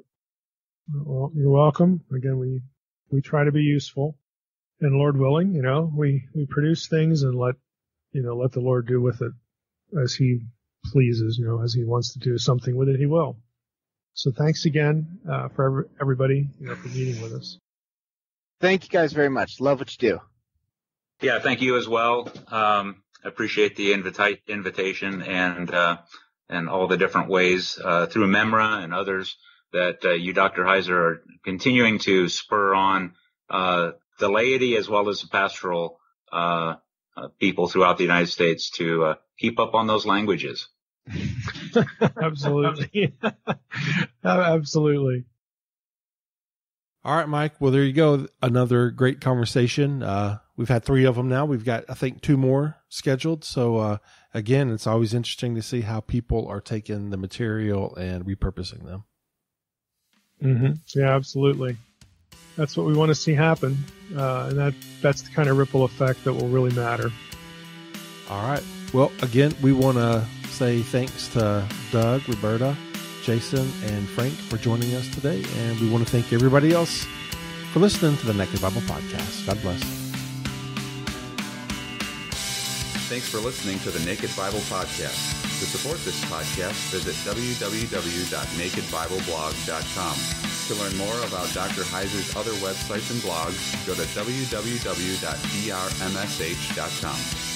S3: Well, you're welcome. Again, we we try to be useful, and Lord willing, you know, we we produce things and let you know let the Lord do with it as He pleases. You know, as He wants to do something with it, He will. So thanks again uh, for everybody you know, for meeting with us.
S7: Thank you guys very much. Love what you do.
S5: Yeah, thank you as well. Um, appreciate the invita- invitation and uh, and all the different ways uh, through Memra and others that uh, you, Dr. Heiser, are continuing to spur on uh, the laity as well as the pastoral uh, uh, people throughout the United States to keep up on those languages.
S3: Absolutely. Absolutely.
S2: All right, Mike. Well, there you go. Another great conversation. Uh, we've had three of them now. We've got, I think, two more scheduled. So, uh, again, it's always interesting to see how people are taking the material and repurposing them.
S3: Mm-hmm. Yeah, absolutely. That's what we want to see happen, uh, and that that's the kind of ripple effect that will really matter.
S2: All right. Well, again, we want to say thanks to Doug, Roberta, Jason, and Frank for joining us today. And we want to thank everybody else for listening to the Naked Bible Podcast. God bless.
S8: Thanks for listening to the Naked Bible Podcast. To support this podcast, visit www.nakedbibleblog.com. To learn more about Dr. Heiser's other websites and blogs, go to www.drmsh.com.